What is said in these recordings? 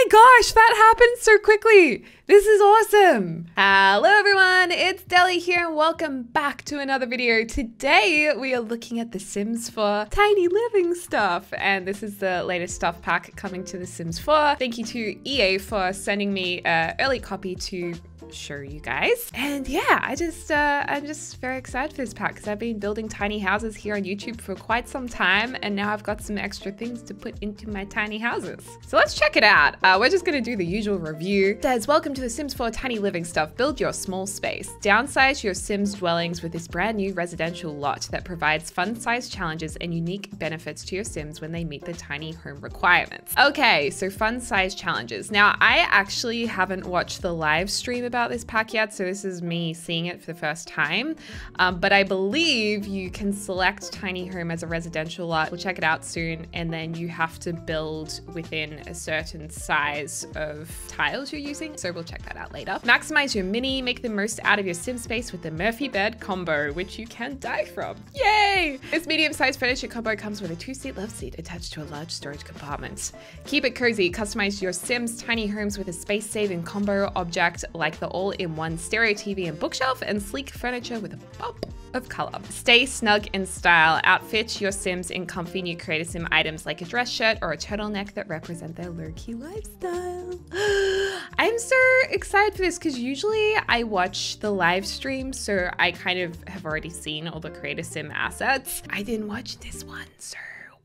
my gosh, that happened so quickly. This is awesome. Hello everyone, it's Deli here and welcome back to another video. Today we are looking at The Sims 4 Tiny Living stuff and this is the latest stuff pack coming to The Sims 4. Thank you to EA for sending me an early copy to show you guys. And yeah, I just, uh, I'm just very excited for this pack because I've been building tiny houses here on YouTube for quite some time and now I've got some extra things to put into my tiny houses. So let's check it out. Uh, we're just gonna do the usual review. It says, welcome to the Sims 4 Tiny Living Stuff. Build your small space. Downsize your Sims dwellings with this brand new residential lot that provides fun-sized challenges and unique benefits to your Sims when they meet the tiny home requirements. Okay, so fun-sized challenges. Now, I actually haven't watched the live stream about about this pack yet, so this is me seeing it for the first time. Um, but I believe you can select tiny home as a residential lot. We'll check it out soon. And then you have to build within a certain size of tiles you're using. So we'll check that out later. Maximize your mini, make the most out of your sim space with the Murphy bed combo, which you can die from. Yay! This medium-sized furniture combo comes with a two-seat love seat attached to a large storage compartment. Keep it cozy, customize your Sims tiny homes with a space-saving combo object like the all-in-one stereo TV and bookshelf and sleek furniture with a pop of color. Stay snug in style. Outfit your Sims in comfy new Create a Sim items like a dress shirt or a turtleneck that represent their low-key lifestyle. I'm so excited for this because usually I watch the live stream, so I kind of have already seen all the Create a Sim assets. I didn't watch this one, so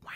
wow.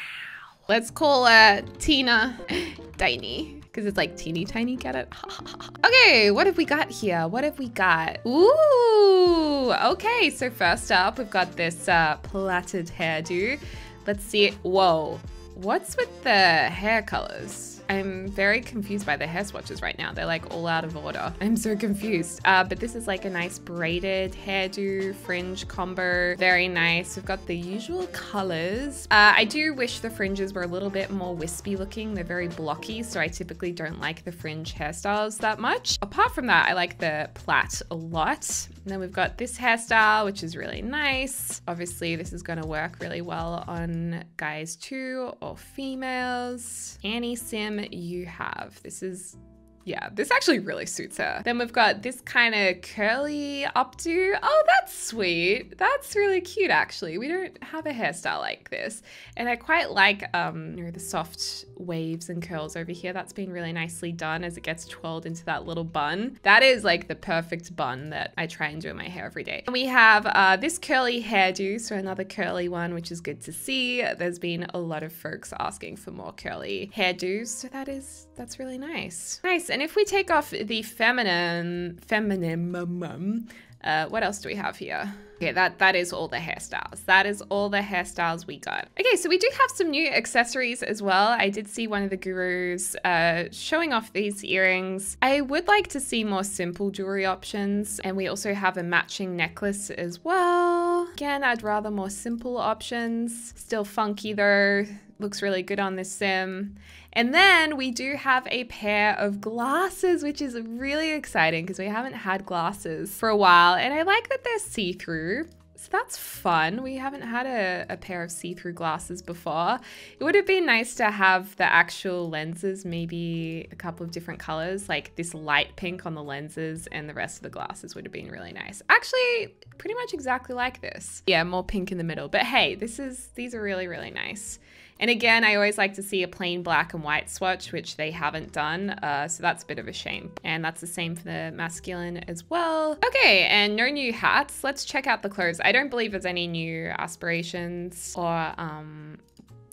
Let's call uh, Tina Tiny because it's like teeny tiny, get it? okay, what have we got here? What have we got? Ooh, okay. So first up, we've got this uh, plaited hairdo. Let's see. Whoa, what's with the hair colors? I'm very confused by the hair swatches right now. They're like all out of order. I'm so confused. Uh, but this is like a nice braided hairdo fringe combo. Very nice. We've got the usual colors. Uh, I do wish the fringes were a little bit more wispy looking. They're very blocky, so I typically don't like the fringe hairstyles that much. Apart from that, I like the plait a lot. And then we've got this hairstyle, which is really nice. Obviously, this is gonna work really well on guys too, or females. Annie sim you have. This is yeah, this actually really suits her. Then we've got this kind of curly updo. Oh, that's sweet. That's really cute, actually. We don't have a hairstyle like this. And I quite like um, you know, the soft waves and curls over here. That's been really nicely done as it gets twirled into that little bun. That is like the perfect bun that I try and do in my hair every day. And we have uh, this curly hairdo, so another curly one, which is good to see. There's been a lot of folks asking for more curly hairdos, so that is, that's really nice. Nice and if we take off the feminine, feminine, uh, what else do we have here? Okay, that, that is all the hairstyles. That is all the hairstyles we got. Okay, so we do have some new accessories as well. I did see one of the gurus uh, showing off these earrings. I would like to see more simple jewelry options. And we also have a matching necklace as well. Again, I'd rather more simple options. Still funky though. Looks really good on this sim. And then we do have a pair of glasses, which is really exciting because we haven't had glasses for a while. And I like that they're see-through. So that's fun. We haven't had a, a pair of see-through glasses before. It would have been nice to have the actual lenses, maybe a couple of different colors, like this light pink on the lenses and the rest of the glasses would have been really nice. Actually, pretty much exactly like this. Yeah, more pink in the middle. But hey, this is these are really, really nice. And again, I always like to see a plain black and white swatch, which they haven't done. Uh, so that's a bit of a shame. And that's the same for the masculine as well. Okay, and no new hats. Let's check out the clothes. I don't believe there's any new aspirations or um,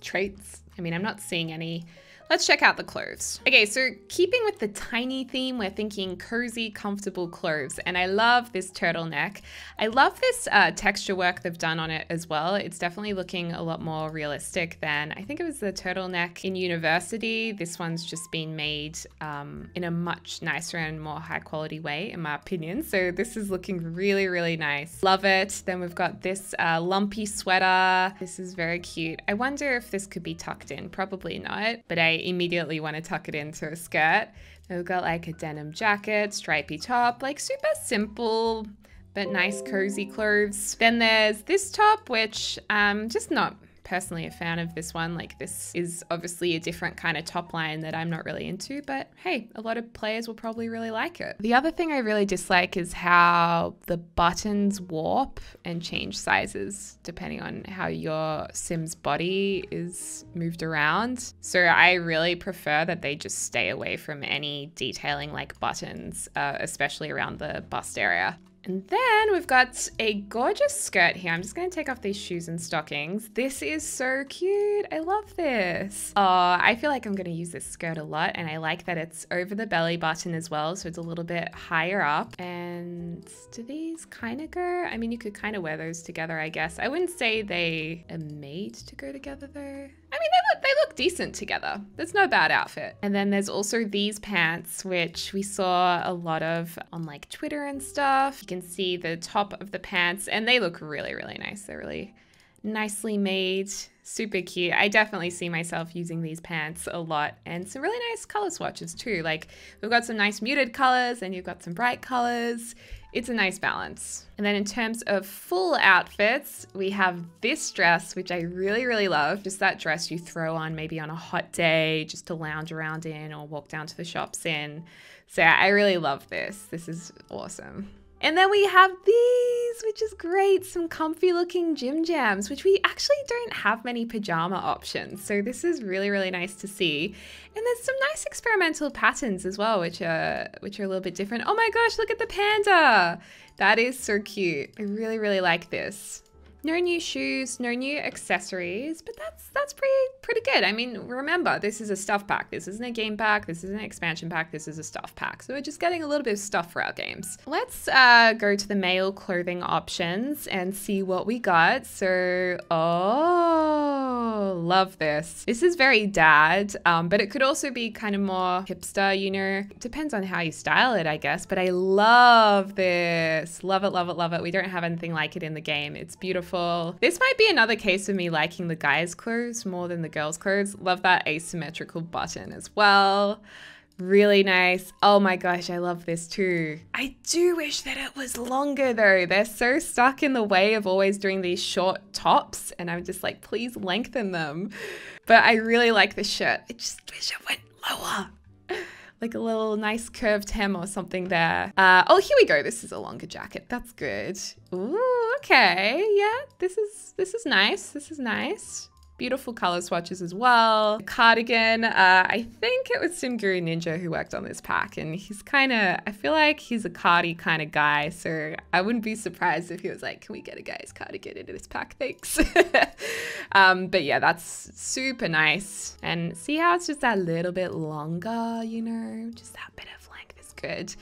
traits. I mean, I'm not seeing any Let's check out the clothes. Okay, so keeping with the tiny theme, we're thinking cozy, comfortable clothes. And I love this turtleneck. I love this uh, texture work they've done on it as well. It's definitely looking a lot more realistic than, I think it was the turtleneck in university. This one's just been made um, in a much nicer and more high quality way, in my opinion. So this is looking really, really nice. Love it. Then we've got this uh, lumpy sweater. This is very cute. I wonder if this could be tucked in. Probably not, but I immediately want to tuck it into a skirt. We've got like a denim jacket, stripy top, like super simple but nice cozy clothes. Then there's this top, which um, just not personally a fan of this one. Like this is obviously a different kind of top line that I'm not really into, but hey, a lot of players will probably really like it. The other thing I really dislike is how the buttons warp and change sizes depending on how your Sim's body is moved around. So I really prefer that they just stay away from any detailing like buttons, uh, especially around the bust area. And then we've got a gorgeous skirt here. I'm just to take off these shoes and stockings. This is so cute. I love this. Oh, I feel like I'm to use this skirt a lot. And I like that it's over the belly button as well. So it's a little bit higher up. And do these kind of go? I mean, you could kind of wear those together, I guess. I wouldn't say they are made to go together though. I mean, they look, they look decent together. There's no bad outfit. And then there's also these pants, which we saw a lot of on like Twitter and stuff. You can see the top of the pants and they look really, really nice. They're really nicely made, super cute. I definitely see myself using these pants a lot and some really nice color swatches too. Like we've got some nice muted colors and you've got some bright colors it's a nice balance. And then in terms of full outfits, we have this dress, which I really, really love. Just that dress you throw on maybe on a hot day just to lounge around in or walk down to the shops in. So I really love this. This is awesome. And then we have these, which is great, some comfy looking gym jams, which we actually don't have many pajama options. So this is really, really nice to see. And there's some nice experimental patterns as well, which are which are a little bit different. Oh my gosh, look at the panda. That is so cute. I really, really like this. No new shoes, no new accessories, but that's that's pretty pretty good. I mean, remember, this is a stuff pack. This isn't a game pack. This is an expansion pack. This is a stuff pack. So we're just getting a little bit of stuff for our games. Let's uh, go to the male clothing options and see what we got. So, oh, love this. This is very dad, um, but it could also be kind of more hipster, you know. Depends on how you style it, I guess. But I love this. Love it, love it, love it. We don't have anything like it in the game. It's beautiful beautiful. This might be another case of me liking the guys' clothes more than the girls' clothes. Love that asymmetrical button as well. Really nice. Oh my gosh, I love this too. I do wish that it was longer though. They're so stuck in the way of always doing these short tops and I'm just like, please lengthen them. But I really like the shirt. I just wish it went lower like a little nice curved hem or something there. Uh, oh, here we go. This is a longer jacket. That's good. Ooh, okay. Yeah, this is this is nice. This is nice. Beautiful color swatches as well. Cardigan, uh, I think it was Simguru Ninja who worked on this pack and he's kind of, I feel like he's a cardi kind of guy. So I wouldn't be surprised if he was like, can we get a guy's cardigan into this pack? Thanks. um, but yeah, that's super nice. And see how it's just a little bit longer, you know, just that bit of length is good.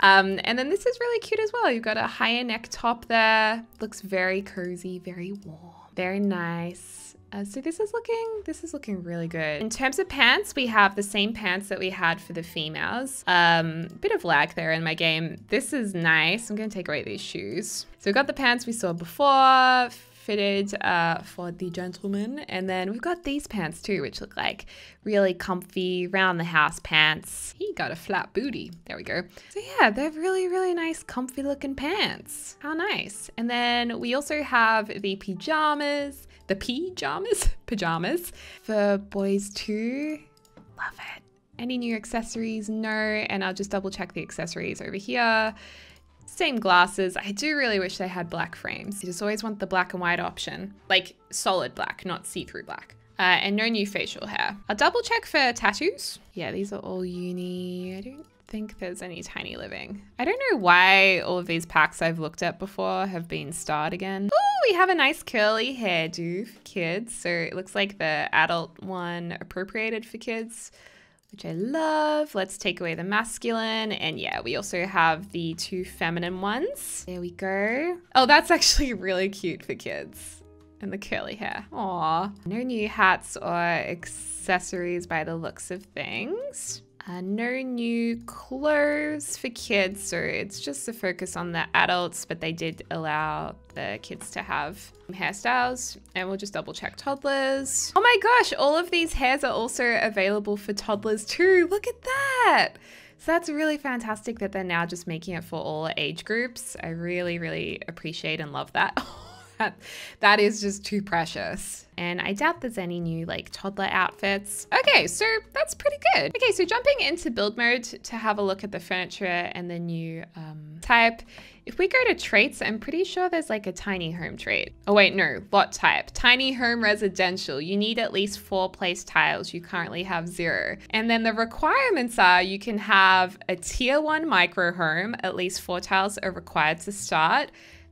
Um, and then this is really cute as well. You've got a higher neck top there. Looks very cozy, very warm, very nice. Uh, so this is looking this is looking really good. In terms of pants, we have the same pants that we had for the females. Um, bit of lag there in my game. This is nice. I'm gonna take away these shoes. So we've got the pants we saw before, fitted uh, for the gentleman. And then we've got these pants too, which look like really comfy round the house pants. He got a flat booty. There we go. So yeah, they're really, really nice, comfy looking pants. How nice. And then we also have the pajamas the pajamas, pajamas for boys too. Love it. Any new accessories? No. And I'll just double check the accessories over here. Same glasses. I do really wish they had black frames. I just always want the black and white option. Like solid black, not see-through black. Uh, and no new facial hair. I'll double check for tattoos. Yeah, these are all uni. I don't think there's any tiny living. I don't know why all of these packs I've looked at before have been starred again. Oh, we have a nice curly hairdo for kids. So it looks like the adult one appropriated for kids, which I love. Let's take away the masculine. And yeah, we also have the two feminine ones. There we go. Oh, that's actually really cute for kids and the curly hair. Aw. No new hats or accessories by the looks of things. Uh, no new clothes for kids, so it's just a focus on the adults, but they did allow the kids to have hairstyles. And we'll just double check toddlers. Oh my gosh, all of these hairs are also available for toddlers too. Look at that. So that's really fantastic that they're now just making it for all age groups. I really, really appreciate and love that. that, that is just too precious. And I doubt there's any new like toddler outfits. Okay, so that's pretty good. Okay, so jumping into build mode to have a look at the furniture and the new um, type. If we go to traits, I'm pretty sure there's like a tiny home trait. Oh wait, no, lot type. Tiny home residential. You need at least four place tiles. You currently have zero. And then the requirements are you can have a tier one micro home. At least four tiles are required to start.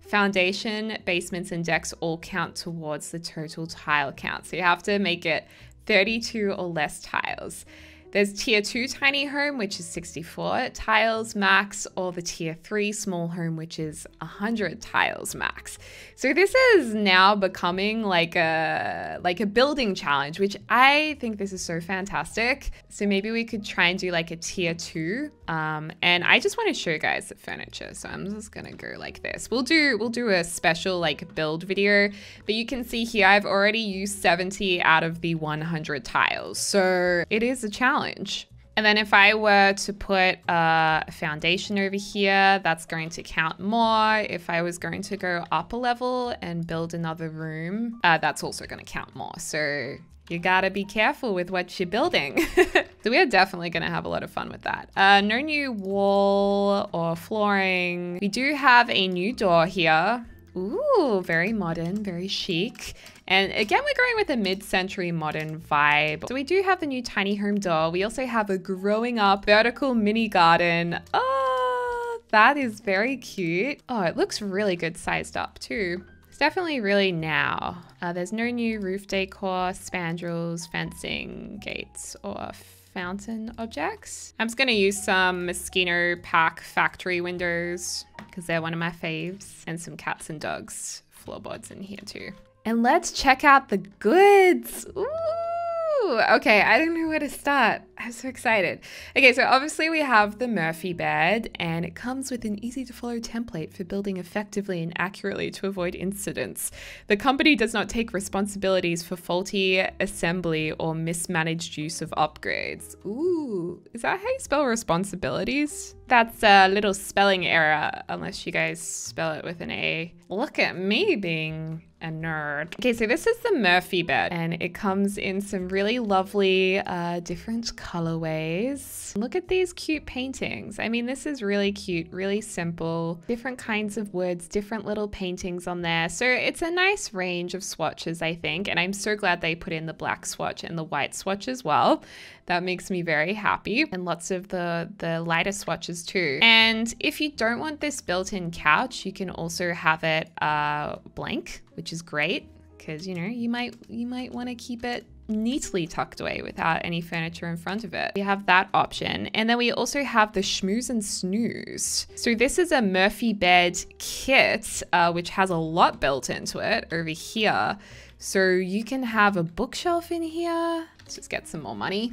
Foundation, basements, and decks all count towards the total tile count. So you have to make it 32 or less tiles. There's tier 2 tiny home, which is 64 tiles max, or the tier 3 small home, which is 100 tiles max. So this is now becoming like a like a building challenge, which I think this is so fantastic. So maybe we could try and do like a tier 2. Um, and I just want to show you guys the furniture. So I'm just gonna go like this. We'll do we'll do a special like build video, but you can see here I've already used 70 out of the 100 tiles. So it is a challenge challenge. And then if I were to put a foundation over here, that's going to count more. If I was going to go up a level and build another room, uh, that's also going to count more. So you gotta be careful with what you're building. so we are definitely gonna have a lot of fun with that. Uh, no new wall or flooring. We do have a new door here. Ooh, very modern, very chic. And again, we're going with a mid-century modern vibe. So we do have the new tiny home door. We also have a growing up vertical mini garden. Oh, that is very cute. Oh, it looks really good sized up too. It's definitely really now. Uh, there's no new roof decor, spandrels, fencing, gates, or fountain objects. I'm just gonna use some Moschino Pack factory windows because they're one of my faves and some cats and dogs floorboards in here too. And let's check out the goods. Ooh, okay, I don't know where to start. I'm so excited. Okay, so obviously we have the Murphy bed, and it comes with an easy to follow template for building effectively and accurately to avoid incidents. The company does not take responsibilities for faulty assembly or mismanaged use of upgrades. Ooh, is that how you spell responsibilities? That's a little spelling error, unless you guys spell it with an A. Look at me being a nerd. Okay, so this is the Murphy bed, and it comes in some really lovely uh, different colorways. Look at these cute paintings. I mean, this is really cute, really simple, different kinds of woods, different little paintings on there. So it's a nice range of swatches, I think. And I'm so glad they put in the black swatch and the white swatch as well. That makes me very happy. And lots of the, the lighter swatches too. And if you don't want this built-in couch, you can also have it uh, blank, which is great because you know you might you might want to keep it neatly tucked away without any furniture in front of it. We have that option. And then we also have the Schmooze and Snooze. So this is a Murphy bed kit, uh, which has a lot built into it over here. So you can have a bookshelf in here. Let's just get some more money.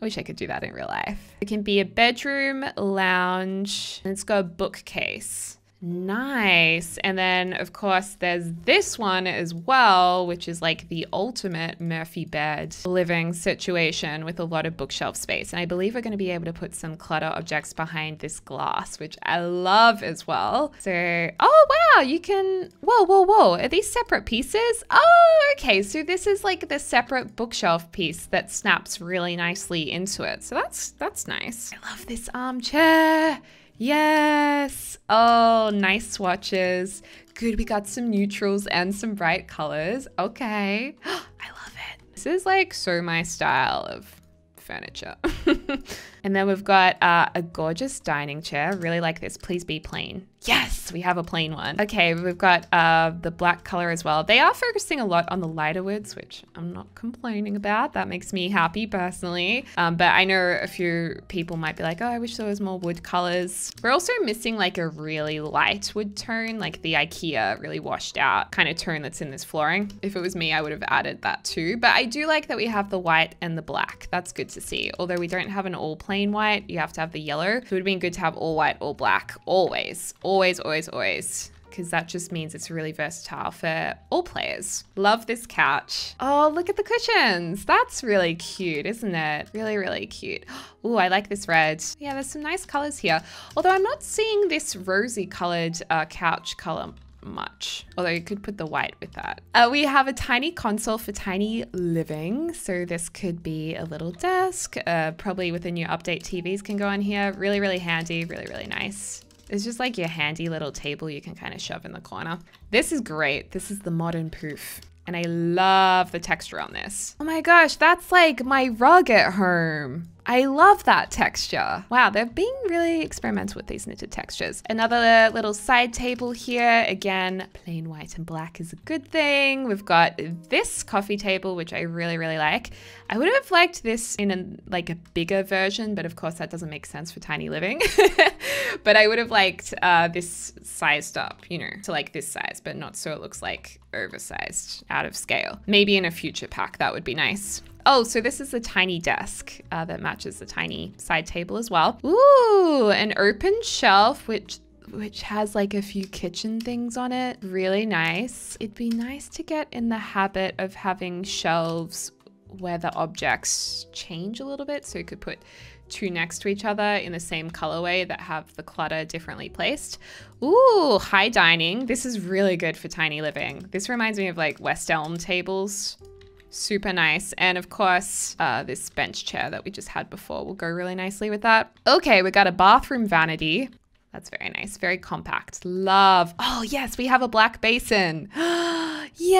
I wish I could do that in real life. It can be a bedroom, lounge, and it's got a bookcase. Nice. And then, of course, there's this one as well, which is like the ultimate Murphy bed living situation with a lot of bookshelf space. And I believe we're going to be able to put some clutter objects behind this glass, which I love as well. So, oh, wow, you can, whoa, whoa, whoa. Are these separate pieces? Oh, okay. So this is like the separate bookshelf piece that snaps really nicely into it. So that's, that's nice. I love this armchair. Yes. Oh, nice swatches. Good, we got some neutrals and some bright colors. Okay. I love it. This is like so my style of furniture. and then we've got uh, a gorgeous dining chair. Really like this. Please be plain. Yes, we have a plain one. Okay, we've got uh, the black color as well. They are focusing a lot on the lighter woods, which I'm not complaining about. That makes me happy personally. Um, but I know a few people might be like, oh, I wish there was more wood colors. We're also missing like a really light wood tone, like the Ikea really washed out kind of tone that's in this flooring. If it was me, I would have added that too. But I do like that we have the white and the black. That's good to see. Although we don't have an all plain white, you have to have the yellow. So it would have been good to have all white, all black, always. always always, always, always because that just means it's really versatile for all players. Love this couch. Oh, look at the cushions. That's really cute, isn't it? Really, really cute. Oh, I like this red. Yeah, there's some nice colors here. Although I'm not seeing this rosy colored uh, couch color much. Although you could put the white with that. Uh, we have a tiny console for tiny living. So this could be a little desk. Uh, probably with a new update TVs can go on here. Really, really handy. Really, really nice. It's just like your handy little table you can kind of shove in the corner. This is great. This is the modern poof. And I love the texture on this. Oh my gosh, that's like my rug at home. I love that texture. Wow, they're being really experimental with these knitted textures. Another little side table here. Again, plain white and black is a good thing. We've got this coffee table, which I really, really like. I would have liked this in a, like a bigger version, but of course that doesn't make sense for tiny living. but I would have liked uh, this sized up, you know, to like this size, but not so it looks like oversized, out of scale. Maybe in a future pack, that would be nice. Oh, so this is a tiny desk uh, that matches the tiny side table as well. Ooh, an open shelf, which which has like a few kitchen things on it. Really nice. It'd be nice to get in the habit of having shelves where the objects change a little bit. So you could put two next to each other in the same colorway that have the clutter differently placed. Ooh, high dining. This is really good for tiny living. This reminds me of like West Elm tables super nice. And of course, uh, this bench chair that we just had before will go really nicely with that. Okay, we got a bathroom vanity. That's very nice, very compact. Love. Oh yes, we have a black basin. Yay!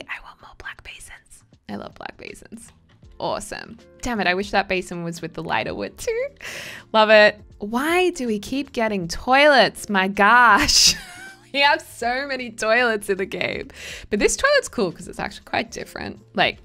I want more black basins. I love black basins. Awesome. Damn it, I wish that basin was with the lighter wood too. Love it. Why do we keep getting toilets? My gosh. we have so many toilets in the game. But this toilet's cool because it's actually quite different. Like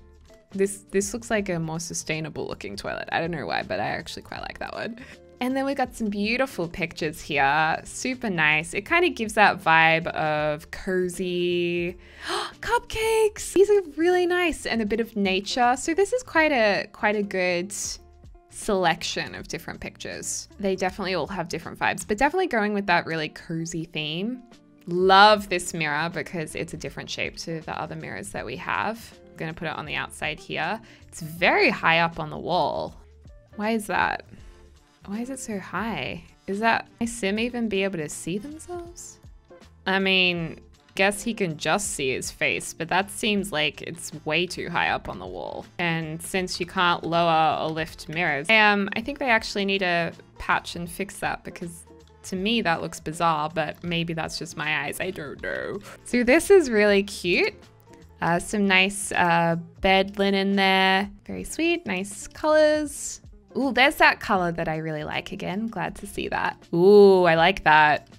this, this looks like a more sustainable looking toilet. I don't know why, but I actually quite like that one. And then we've got some beautiful pictures here. Super nice. It kind of gives that vibe of cozy cupcakes. These are really nice and a bit of nature. So this is quite a quite a good selection of different pictures. They definitely all have different vibes, but definitely going with that really cozy theme. Love this mirror because it's a different shape to the other mirrors that we have. I'm gonna put it on the outside here. It's very high up on the wall. Why is that? Why is it so high? Is that my sim even be able to see themselves? I mean, guess he can just see his face, but that seems like it's way too high up on the wall. And since you can't lower or lift mirrors, um, I think they actually need to patch and fix that because to me, that looks bizarre, but maybe that's just my eyes. I don't know. So this is really cute. Uh, some nice uh, bed linen there. Very sweet, nice colors. Ooh, there's that color that I really like again. Glad to see that. Ooh, I like that.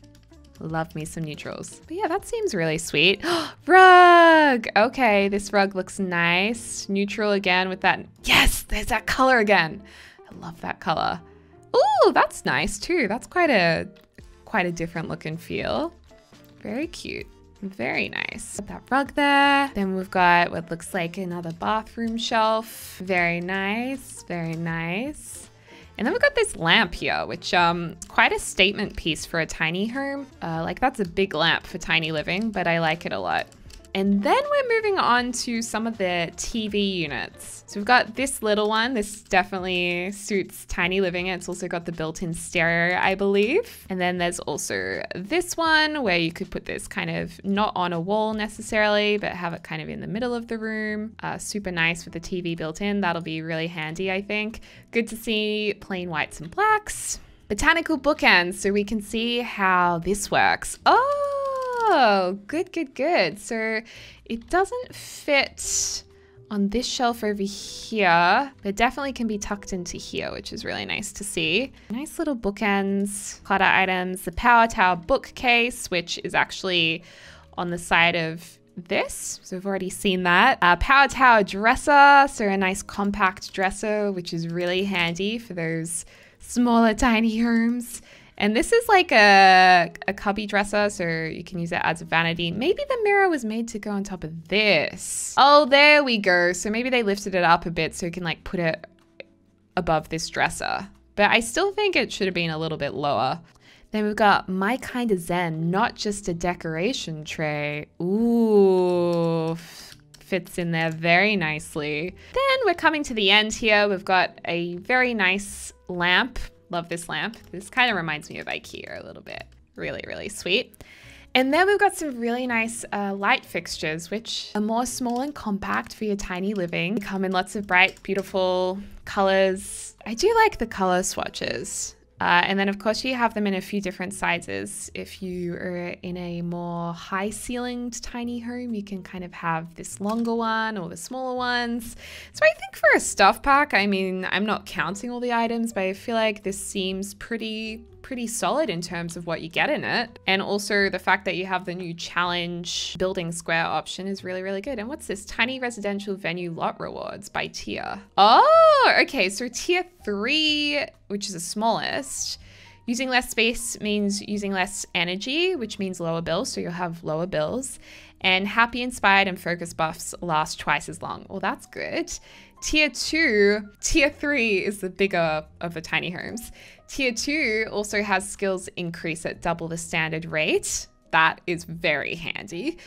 Love me some neutrals. But yeah, that seems really sweet. rug! Okay, this rug looks nice. Neutral again with that. Yes, there's that color again. I love that color. Oh, that's nice too. That's quite a quite a different look and feel. Very cute. Very nice. That rug there. Then we've got what looks like another bathroom shelf. Very nice. Very nice. And then we've got this lamp here, which um quite a statement piece for a tiny home. Uh, like that's a big lamp for tiny living, but I like it a lot. And then we're moving on to some of the TV units. So we've got this little one. This definitely suits tiny living. It's also got the built-in stereo, I believe. And then there's also this one where you could put this kind of not on a wall necessarily, but have it kind of in the middle of the room. Uh, super nice with the TV built in. That'll be really handy, I think. Good to see plain whites and blacks. Botanical bookends, so we can see how this works. Oh! Oh, good, good, good. So it doesn't fit on this shelf over here, but definitely can be tucked into here, which is really nice to see. Nice little bookends, clutter items, the Power Tower bookcase, which is actually on the side of this. So we've already seen that. Uh, Power Tower dresser, so a nice compact dresser, which is really handy for those smaller tiny homes. And this is like a, a cubby dresser, so you can use it as a vanity. Maybe the mirror was made to go on top of this. Oh, there we go. So maybe they lifted it up a bit so you can like put it above this dresser. But I still think it should have been a little bit lower. Then we've got My Kind of Zen, not just a decoration tray. Ooh, fits in there very nicely. Then we're coming to the end here. We've got a very nice lamp Love this lamp. This kind of reminds me of Ikea a little bit. Really, really sweet. And then we've got some really nice uh, light fixtures, which are more small and compact for your tiny living. They come in lots of bright, beautiful colors. I do like the color swatches. Uh, and then, of course, you have them in a few different sizes. If you are in a more high ceilinged tiny home, you can kind of have this longer one or the smaller ones. So I think for a stuff pack, I mean, I'm not counting all the items, but I feel like this seems pretty pretty solid in terms of what you get in it. And also the fact that you have the new challenge building square option is really, really good. And what's this? Tiny residential venue lot rewards by tier. Oh, okay. So tier three, which is the smallest, Using less space means using less energy, which means lower bills, so you'll have lower bills. And happy, inspired, and focus buffs last twice as long. Well, that's good. Tier 2, Tier 3 is the bigger of the tiny homes. Tier 2 also has skills increase at double the standard rate. That is very handy.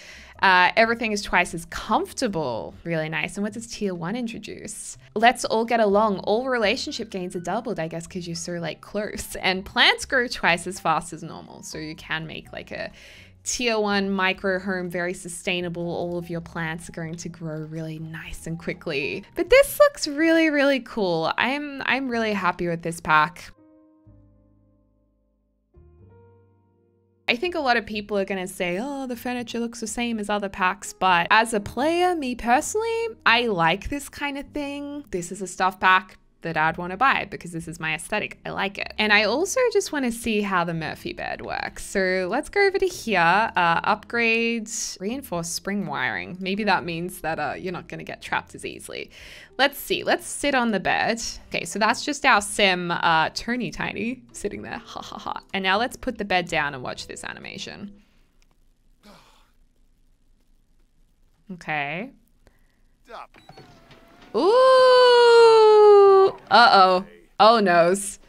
Uh, everything is twice as comfortable. Really nice. And what does tier one introduce? Let's all get along. All relationship gains are doubled, I guess, because you're so like close. And plants grow twice as fast as normal. So you can make like a tier one micro home very sustainable. All of your plants are going to grow really nice and quickly. But this looks really, really cool. I'm I'm really happy with this pack. I think a lot of people are going to say, oh, the furniture looks the same as other packs. But as a player, me personally, I like this kind of thing. This is a stuff pack that I'd want to buy because this is my aesthetic. I like it. And I also just want to see how the Murphy bed works. So let's go over to here, uh, upgrade reinforced spring wiring. Maybe that means that uh, you're not going to get trapped as easily. Let's see, let's sit on the bed. Okay, so that's just our sim, uh, Tony Tiny, sitting there, ha ha ha. And now let's put the bed down and watch this animation. Okay. Ooh. Uh-oh. Oh, noes.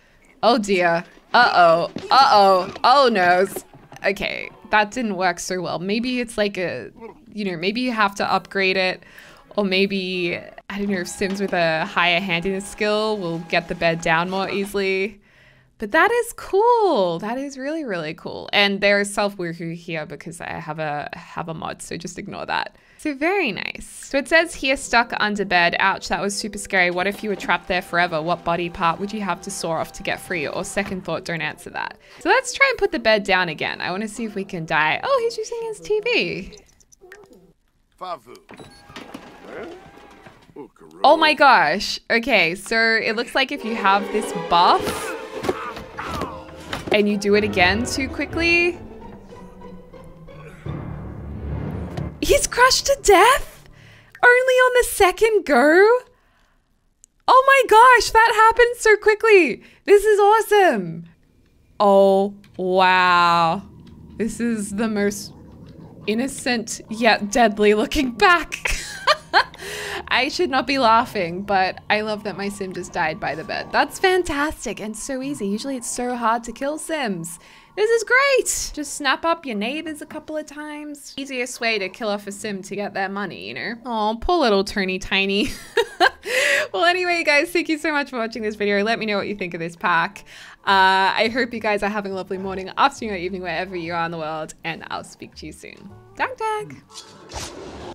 Oh, dear. Uh-oh. Uh-oh. Oh, noes. Okay, that didn't work so well. Maybe it's like a, you know, maybe you have to upgrade it. Or maybe, I don't know, if Sims with a higher handiness skill will get the bed down more easily. But that is cool. That is really, really cool. And there's self-woohoo here because I have a have a mod, so just ignore that. So very nice. So it says here stuck under bed. Ouch, that was super scary. What if you were trapped there forever? What body part would you have to saw off to get free? Or second thought, don't answer that. So let's try and put the bed down again. I want to see if we can die. Oh, he's using his TV. Oh my gosh. Okay, so it looks like if you have this buff and you do it again too quickly, He's crushed to death? Only on the second go? Oh my gosh, that happened so quickly. This is awesome. Oh, wow. This is the most innocent yet deadly looking back. I should not be laughing, but I love that my sim just died by the bed. That's fantastic and so easy. Usually it's so hard to kill sims. This is great. Just snap up your neighbors a couple of times. Easiest way to kill off a sim to get their money, you know? Oh, poor little turny Tiny. well, anyway, guys, thank you so much for watching this video. Let me know what you think of this pack. Uh, I hope you guys are having a lovely morning, afternoon, or evening, wherever you are in the world, and I'll speak to you soon. Dag dag!